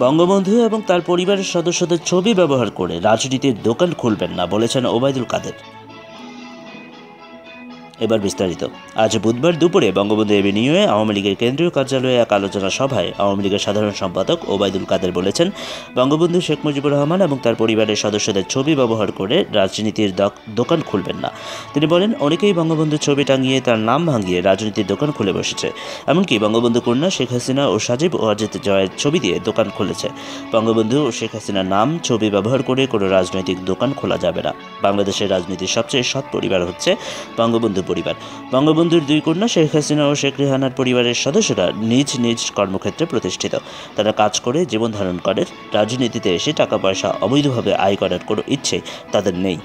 বঙ্গবন্ধু এবং তার পরিবারের সদস্যদের ছবি ব্যবহার করে রাজনীতির দোকান খুলবেন না বলেছেন ওবায়দুল কাদের। এবার বিস্তারিত। আজ বুধবার দুপুরে বঙ্গবন্ধু এভিনিউয়ে আওয়ামী লীগের কেন্দ্রীয় কার্যালয়ে এক আলোচনা সভায় আওয়ামী লীগের সাধারণ সম্পাদক ওবায়দুল কাদের বলেছেন, বঙ্গবন্ধু শেখ মুজিবুর রহমান এবং তার পরিবারের সদস্যদের ছবি ব্যবহার করে রাজনীতির দক- দোকান খুলবেন না। তিনি বলেন, অনেকেই বঙ্গবন্ধুর ছবি টাঙিয়ে তার নাম ভাঙিয়ে রাজনীতির দোকান খুলে বসেছে। এমনকি বঙ্গবন্ধু কন্যা শেখ হাসিনা ও সাজিব ওয়াজেদ জয়ের ছবি দিয়ে দোকান খুলেছে। বঙ্গবন্ধু ও শেখ হাসিনার নাম, ছবি ব্যবহার করে কোনো রাজনৈতিক দোকান খোলা যাবে না। বাংলাদেশের রাজনীতির সবচেয়ে সৎ পরিবার হচ্ছে বঙ্গবন্ধু পরিবার। বঙ্গবন্ধুর দুই কন্যা, শেখ হাসিনা ও শেখ রেহানার পরিবারের সদস্যরা নিজ নিজ কর্মক্ষেত্রে প্রতিষ্ঠিত। তারা কাজ করে জীবন ধারণ করেন রাজনীতিতে এসে টাকা পয়সা অবৈধভাবে আয় করার কোনো ইচ্ছে তাদের নেই।